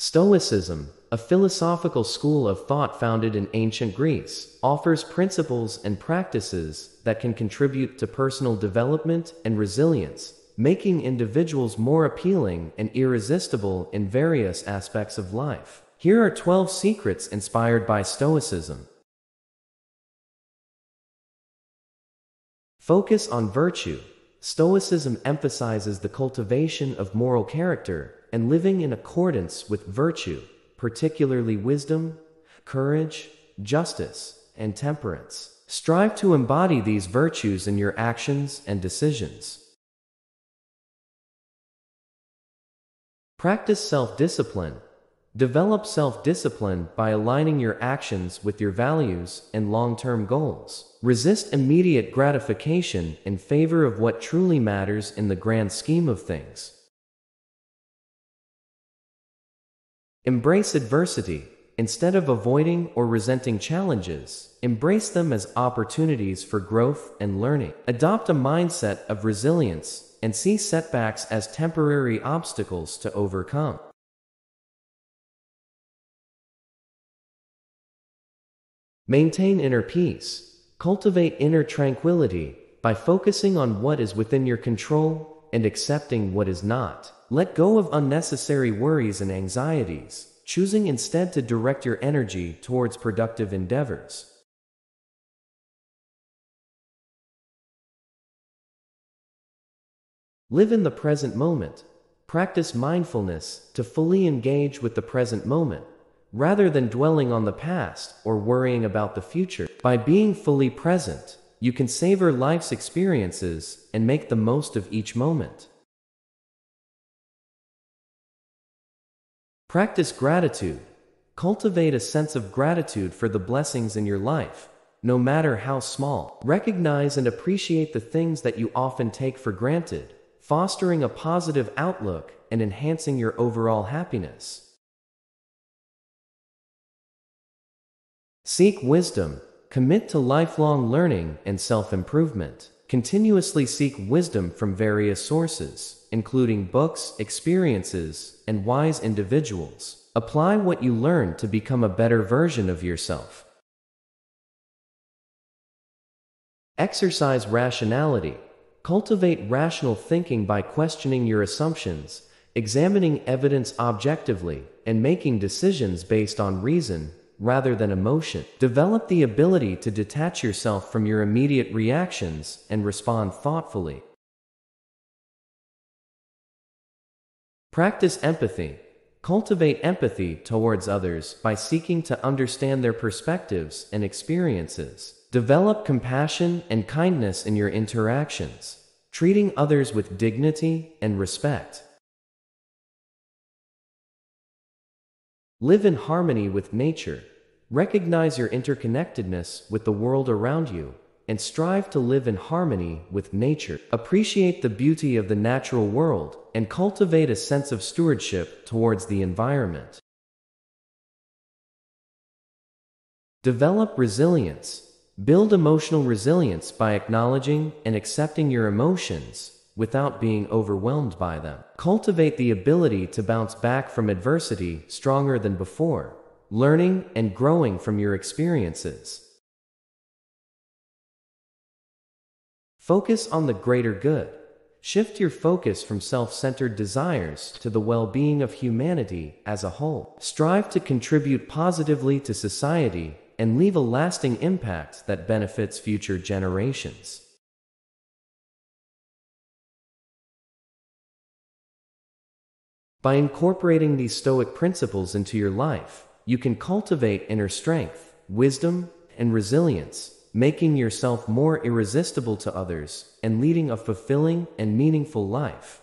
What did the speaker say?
Stoicism, a philosophical school of thought founded in ancient Greece, offers principles and practices that can contribute to personal development and resilience, making individuals more appealing and irresistible in various aspects of life. Here are 12 secrets inspired by Stoicism. Focus on virtue. Stoicism emphasizes the cultivation of moral character and living in accordance with virtue, particularly wisdom, courage, justice, and temperance. Strive to embody these virtues in your actions and decisions. Practice self discipline. Develop self discipline by aligning your actions with your values and long term goals. Resist immediate gratification in favor of what truly matters in the grand scheme of things. Embrace adversity. Instead of avoiding or resenting challenges, embrace them as opportunities for growth and learning. Adopt a mindset of resilience and see setbacks as temporary obstacles to overcome. Maintain inner peace. Cultivate inner tranquility by focusing on what is within your control and accepting what is not. Let go of unnecessary worries and anxieties, choosing instead to direct your energy towards productive endeavors. Live in the present moment. Practice mindfulness to fully engage with the present moment, rather than dwelling on the past or worrying about the future. By being fully present, you can savor life's experiences and make the most of each moment. Practice gratitude. Cultivate a sense of gratitude for the blessings in your life, no matter how small. Recognize and appreciate the things that you often take for granted, fostering a positive outlook and enhancing your overall happiness. Seek wisdom. Commit to lifelong learning and self improvement. Continuously seek wisdom from various sources, including books, experiences, and wise individuals. Apply what you learn to become a better version of yourself. Exercise rationality. Cultivate rational thinking by questioning your assumptions, examining evidence objectively, and making decisions based on reason, rather than emotion. Develop the ability to detach yourself from your immediate reactions and respond thoughtfully. Practice empathy. Cultivate empathy towards others by seeking to understand their perspectives and experiences. Develop compassion and kindness in your interactions, treating others with dignity and respect. Live in harmony with nature. Recognize your interconnectedness with the world around you and strive to live in harmony with nature. Appreciate the beauty of the natural world and cultivate a sense of stewardship towards the environment. Develop resilience. Build emotional resilience by acknowledging and accepting your emotions without being overwhelmed by them. Cultivate the ability to bounce back from adversity stronger than before learning and growing from your experiences. Focus on the greater good. Shift your focus from self centered desires to the well being of humanity as a whole. Strive to contribute positively to society and leave a lasting impact that benefits future generations. By incorporating these Stoic principles into your life, you can cultivate inner strength, wisdom, and resilience, making yourself more irresistible to others and leading a fulfilling and meaningful life.